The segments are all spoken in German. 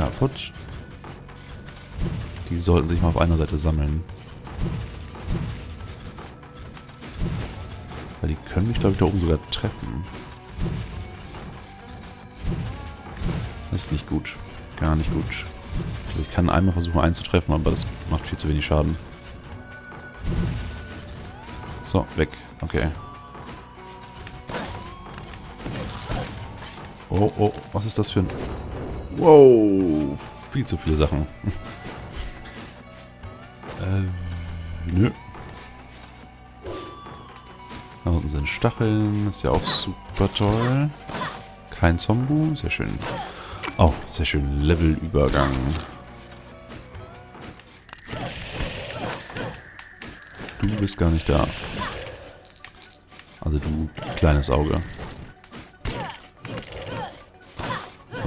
Kaputt. Die sollten sich mal auf einer Seite sammeln. Weil die können mich, glaube ich, da oben sogar treffen. Das ist nicht gut. Gar nicht gut. Also ich kann einmal versuchen einzutreffen, aber das macht viel zu wenig Schaden. So, weg. Okay. Oh, oh, was ist das für ein... Wow, viel zu viele Sachen. äh, nö. Da unten sind Stacheln, ist ja auch super toll. Kein Zombu, sehr schön. Oh, sehr schön, Levelübergang. Du bist gar nicht da. Also du kleines Auge.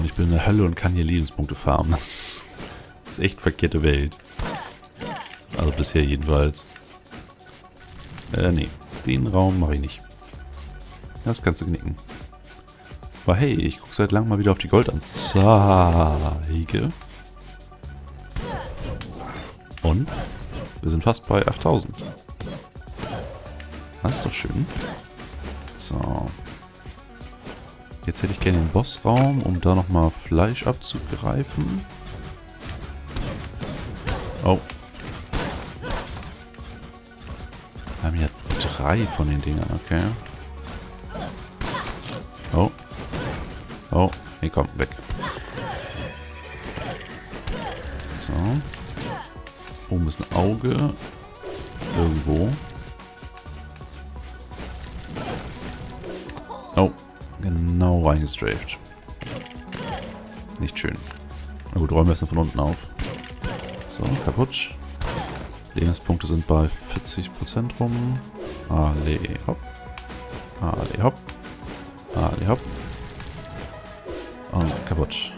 Und ich bin in der Hölle und kann hier Lebenspunkte farmen. Das ist echt verkehrte Welt. Also bisher jedenfalls. Äh, nee. Den Raum mache ich nicht. Das kannst du knicken. Aber hey, ich gucke seit langem mal wieder auf die Goldanzeige. Und wir sind fast bei 8000. Das ist doch schön. So. Jetzt hätte ich gerne den Bossraum, um da nochmal Fleisch abzugreifen. Oh. Wir haben ja drei von den Dingern, okay. Oh. Oh, nee, komm, weg. So. Oben ist ein Auge. Irgendwo. Oh, genau reingestraft. Nicht schön. Na gut, räumen wir erstmal von unten auf. So, kaputt. Lebenspunkte sind bei 40% rum. Ale, hopp. Ale, hopp. Ale, hopp. Und kaputt.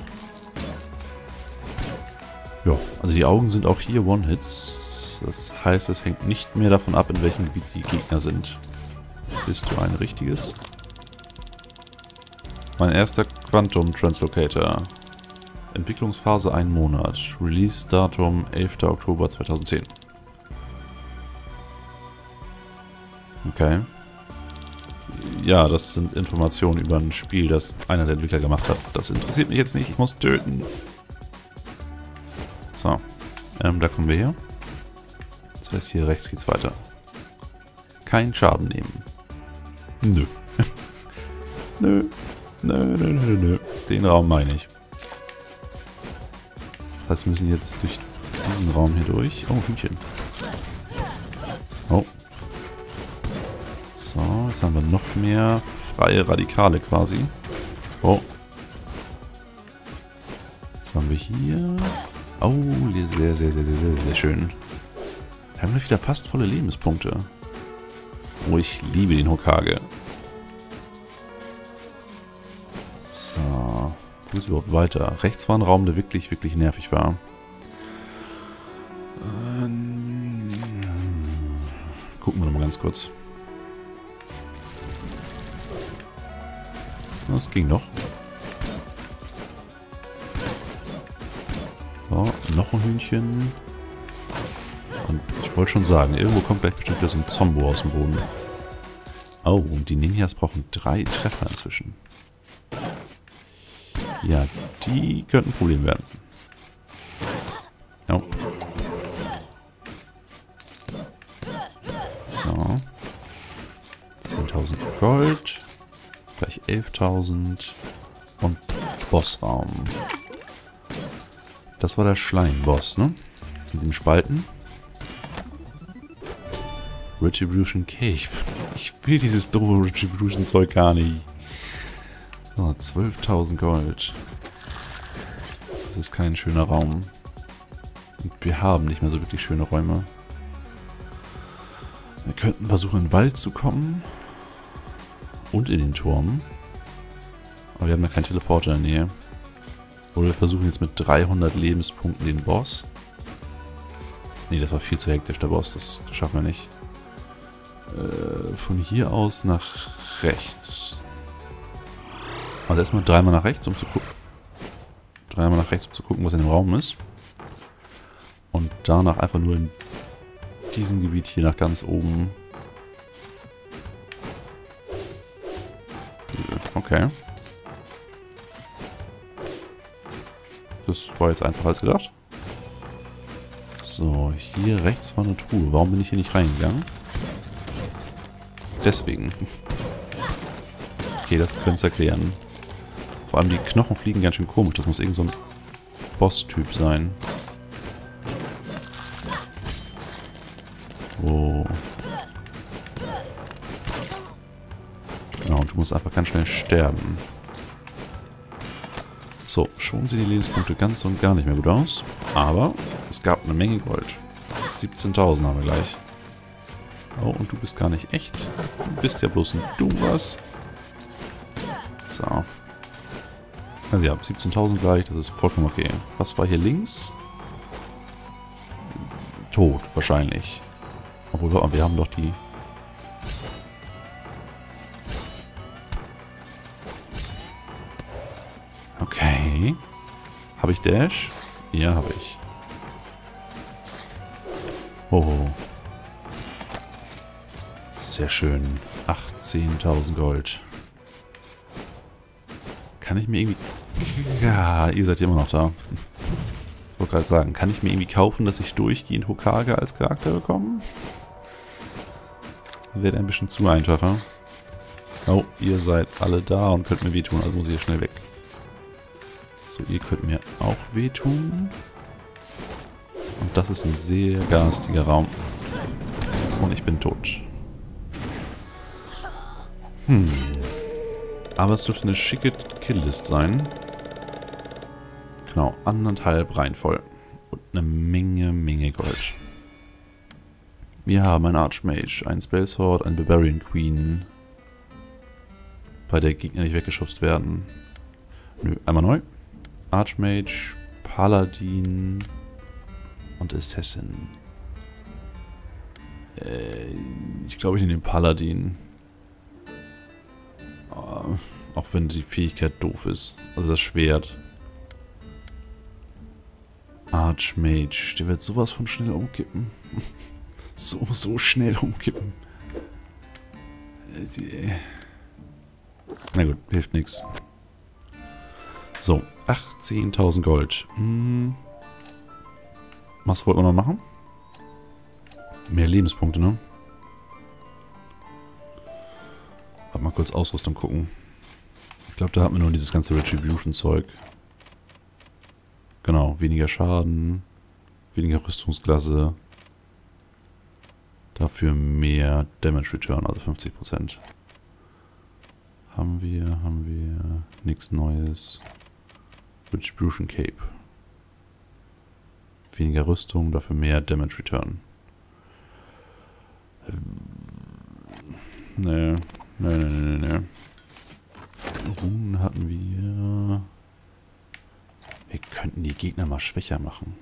Ja, also die Augen sind auch hier One-Hits. Das heißt, es hängt nicht mehr davon ab, in welchem Gebiet die Gegner sind. Bist du ein richtiges? Mein erster Quantum Translocator. Entwicklungsphase ein Monat. Release-Datum 11. Oktober 2010. Okay. Ja, das sind Informationen über ein Spiel, das einer der Entwickler gemacht hat. Das interessiert mich jetzt nicht, ich muss töten. So, ähm, da kommen wir her. Das heißt, hier rechts geht's weiter. Kein Schaden nehmen. Nö. nö. Nö, nö, nö, nö. Den Raum meine ich. Das heißt, wir müssen jetzt durch diesen Raum hier durch. Oh, Hühnchen. Oh. So, jetzt haben wir noch mehr freie Radikale quasi. Oh. Was haben wir hier? Oh, sehr, sehr, sehr, sehr, sehr, sehr schön. Wir haben wieder fast volle Lebenspunkte. Oh, ich liebe den Hokage. Wo ist überhaupt weiter? Rechts war ein Raum, der wirklich, wirklich nervig war. Ähm, gucken wir nochmal ganz kurz. Das ging noch. So, noch ein Hühnchen. Und ich wollte schon sagen, irgendwo kommt gleich bestimmt wieder so ein Zombo aus dem Boden. Oh, und die Ninjas brauchen drei Treffer inzwischen. Ja, die könnten ein Problem werden. Oh. So. 10.000 Gold. Gleich 11.000. Und Bossraum. Das war der Schleimboss, ne? Mit den Spalten. Retribution Cave. Ich will dieses doofe Retribution-Zeug gar nicht. So, 12.000 Gold. Das ist kein schöner Raum. Und wir haben nicht mehr so wirklich schöne Räume. Wir könnten versuchen, in den Wald zu kommen. Und in den Turm. Aber wir haben ja keinen Teleporter in der Nähe. Oder wir versuchen jetzt mit 300 Lebenspunkten den Boss. Ne, das war viel zu hektisch, der Boss. Das schaffen wir nicht. Äh, von hier aus nach rechts. Also erstmal dreimal nach rechts, um zu gucken. Dreimal nach rechts, um zu gucken, was in dem Raum ist. Und danach einfach nur in diesem Gebiet hier nach ganz oben. Okay. Das war jetzt einfacher als gedacht. So, hier rechts war eine Truhe. Warum bin ich hier nicht reingegangen? Deswegen. Okay, das könnte es erklären. Vor allem die Knochen fliegen ganz schön komisch. Das muss irgend so ein Boss-Typ sein. Oh. Genau, und du musst einfach ganz schnell sterben. So, schon sehen die Lebenspunkte ganz und gar nicht mehr gut aus. Aber es gab eine Menge Gold. 17.000 haben wir gleich. Oh, und du bist gar nicht echt. Du bist ja bloß ein Du. So. Also ja, 17.000 gleich, das ist vollkommen okay. Was war hier links? Tot, wahrscheinlich. Obwohl, wir haben doch die... Okay. Habe ich Dash? Ja, habe ich. Oh. Sehr schön. 18.000 Gold. Kann ich mir irgendwie... Ja, ihr seid immer noch da. Ich wollte gerade sagen, kann ich mir irgendwie kaufen, dass ich durchgehend Hokage als Charakter bekomme? Wäre ein bisschen zu einfacher. Oh, ihr seid alle da und könnt mir wehtun, also muss ich hier schnell weg. So, ihr könnt mir auch wehtun. Und das ist ein sehr garstiger Raum. Und ich bin tot. Hm. Aber es dürfte eine schicke Killlist sein. Genau, anderthalb rein voll. Und eine Menge, Menge Gold. Wir haben ein Archmage, ein Spell Sword, ein Barbarian Queen. Bei der Gegner nicht weggeschubst werden. Nö, einmal neu. Archmage, Paladin und Assassin. Äh, ich glaube, ich nehme den Paladin. Uh, auch wenn die Fähigkeit doof ist. Also das Schwert. Archmage. Der wird sowas von schnell umkippen. so, so schnell umkippen. Na gut, hilft nichts. So, 18.000 Gold. Hm. Was wollten wir noch machen? Mehr Lebenspunkte, ne? Warte mal kurz Ausrüstung gucken. Ich glaube, da hat man nur dieses ganze Retribution-Zeug. Genau, weniger Schaden, weniger Rüstungsklasse. Dafür mehr Damage Return, also 50%. Haben wir, haben wir nichts Neues. Retribution Cape. Weniger Rüstung, dafür mehr Damage Return. Nee, nee, nee, nee, nee. Runen hatten wir. Wir könnten die Gegner mal schwächer machen.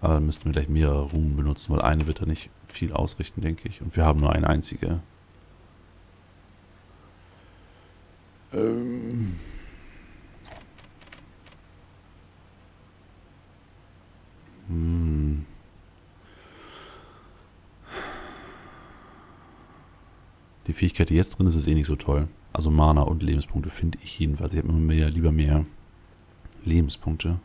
Aber dann müssten wir gleich mehrere Runen benutzen, weil eine wird da nicht viel ausrichten, denke ich. Und wir haben nur eine einzige. Ähm. Die Fähigkeit, die jetzt drin ist, ist eh nicht so toll. Also Mana und Lebenspunkte finde ich jedenfalls. Ich habe immer mehr, lieber mehr Lebenspunkte.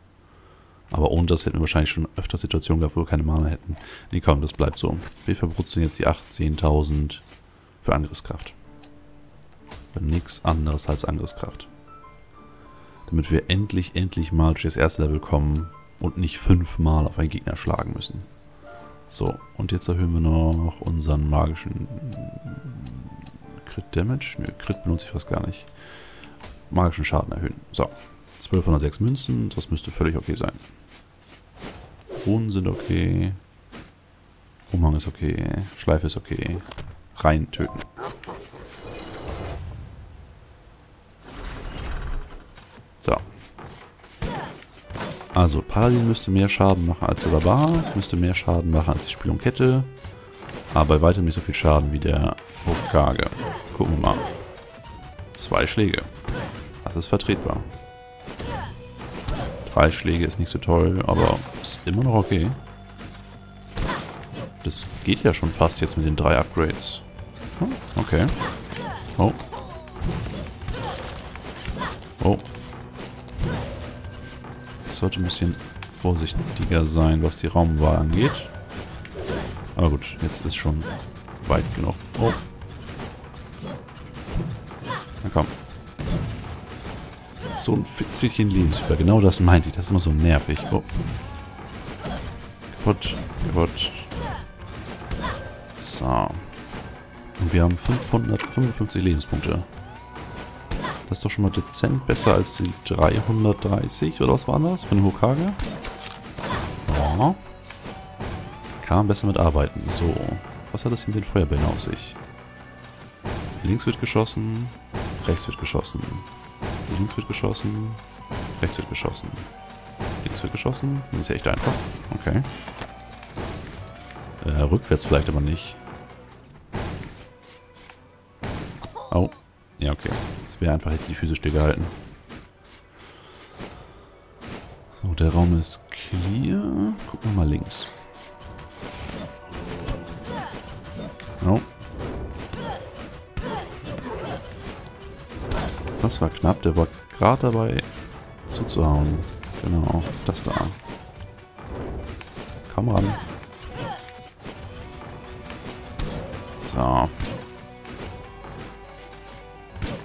Aber ohne das hätten wir wahrscheinlich schon öfter Situationen gehabt, wo wir keine Mana hätten. Nee, komm, das bleibt so. Wir verbrutzeln jetzt die 18.000 für Angriffskraft. Für nichts anderes als Angriffskraft. Damit wir endlich, endlich mal durch das erste Level kommen und nicht fünfmal auf einen Gegner schlagen müssen. So, und jetzt erhöhen wir noch unseren magischen Crit Damage. Nö, Crit benutze ich fast gar nicht. Magischen Schaden erhöhen. So, 1206 Münzen, das müsste völlig okay sein. Runen sind okay. Umhang ist okay. Schleife ist okay. Rein töten. So. Also, Paladin müsste mehr Schaden machen als der Barbar, müsste mehr Schaden machen als die Spielungkette, aber bei weitem nicht so viel Schaden wie der Hokage. Gucken wir mal. Zwei Schläge. Das ist vertretbar. Drei Schläge ist nicht so toll, aber ist immer noch okay. Das geht ja schon fast jetzt mit den drei Upgrades. Hm, okay. Oh. Oh. Sollte ein bisschen vorsichtiger sein, was die Raumwahl angeht. Aber gut, jetzt ist schon weit genug. Oh. Na komm. So ein Fitzelchen Lebensüber. Genau das meinte ich. Das ist immer so nervig. Oh. Kaputt. Kaputt. So. Und wir haben 555 Lebenspunkte. Das ist doch schon mal dezent besser als die 330. Oder was war das? Dem Hokage? Ja. Kann man besser mitarbeiten. So. Was hat das hier mit den Feuerbällen auf sich? Links wird geschossen. Rechts wird geschossen. Links wird geschossen. Rechts wird geschossen. Links wird geschossen. Das ist ja echt einfach. Okay. Äh, rückwärts vielleicht aber nicht. Oh. Ja, okay. Jetzt wäre einfach jetzt die Füße stillgehalten. So, der Raum ist clear. Gucken wir mal links. Oh. Das war knapp. Der war gerade dabei zuzuhauen. Genau, das da. Komm ran. So.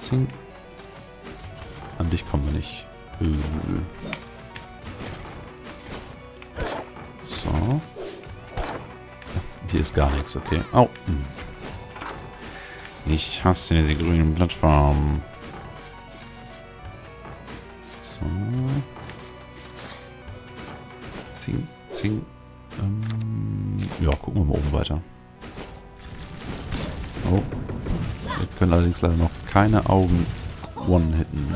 Zing. An dich kommen wir nicht. So. Hier ist gar nichts, okay. Au. Hm. Ich hasse die grünen Plattformen. So. Zing, zing. Ähm, ja, gucken wir mal oben weiter. Oh. Wir können allerdings leider noch keine Augen one-hitten.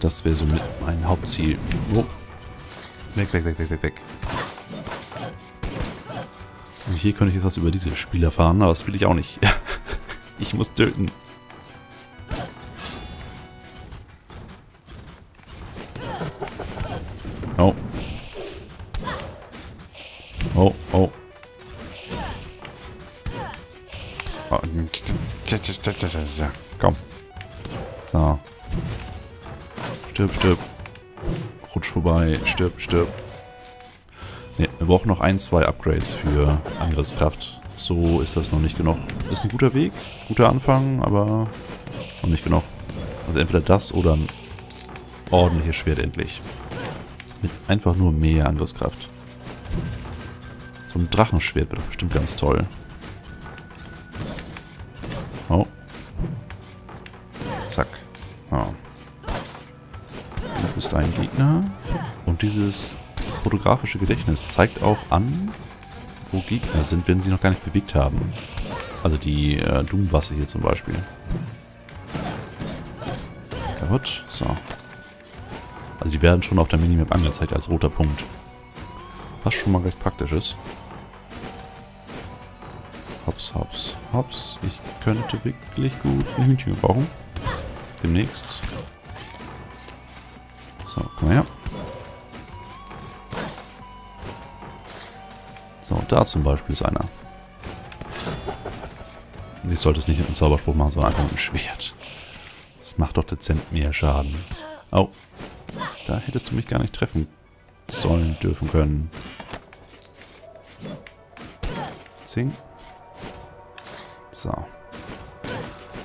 Das wäre so mit mein Hauptziel. Oh. Weg, weg, weg, weg, weg, weg. Und hier könnte ich jetzt was über diese Spiele erfahren, aber das will ich auch nicht. ich muss töten. Oh, oh. oh. Komm. So. Stirb, stirb. Rutsch vorbei. Stirb, stirb. Ne, wir brauchen noch ein, zwei Upgrades für Angriffskraft. So ist das noch nicht genug. Ist ein guter Weg, guter Anfang, aber noch nicht genug. Also entweder das oder ein ordentliches Schwert endlich. Mit einfach nur mehr Angriffskraft. So ein Drachenschwert wird bestimmt ganz toll. Oh. Zack. Oh. Du bist ein Gegner. Und dieses fotografische Gedächtnis zeigt auch an, wo Gegner sind, wenn sie noch gar nicht bewegt haben. Also die äh, Doomwasse hier zum Beispiel. Kaputt. So. Also die werden schon auf der Minimap angezeigt als roter Punkt. Was schon mal recht praktisch ist. Hops, hops, hops. Ich könnte wirklich gut ein Hühnchen gebrauchen. Demnächst. So, komm her. So, da zum Beispiel ist einer. Ich sollte es nicht mit einem Zauberspruch machen, sondern einfach mit einem Schwert. Das macht doch dezent mehr Schaden. Oh. Da hättest du mich gar nicht treffen sollen, dürfen können. Zing. So.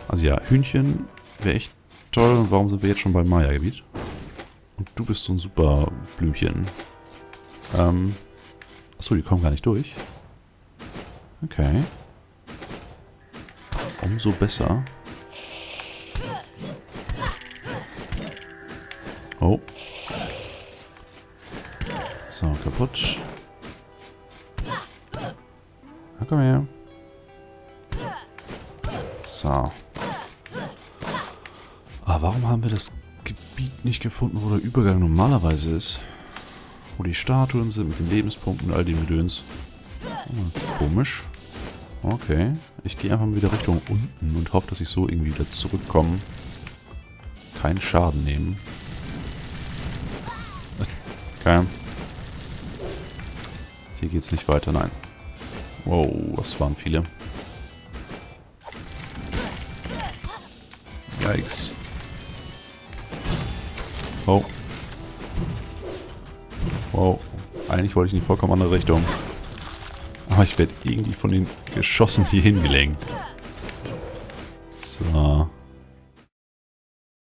Also ja, Hühnchen wäre echt toll. Und warum sind wir jetzt schon beim Maya-Gebiet? Und du bist so ein super Blümchen. Ähm. Achso, die kommen gar nicht durch. Okay. Umso besser. Oh. So, kaputt. Na, komm her. So. Ah, warum haben wir das Gebiet nicht gefunden, wo der Übergang normalerweise ist? Wo die Statuen sind mit den Lebenspunkten und all dem Gedöns. Hm, komisch. Okay. Ich gehe einfach mal wieder Richtung unten und hoffe, dass ich so irgendwie wieder zurückkomme. Keinen Schaden nehmen. Okay. Hier geht's nicht weiter, nein. Wow, was waren viele. Yikes. Oh. Wow. Eigentlich wollte ich in die vollkommen andere Richtung. Aber ich werde irgendwie von den Geschossen hier hingelenkt.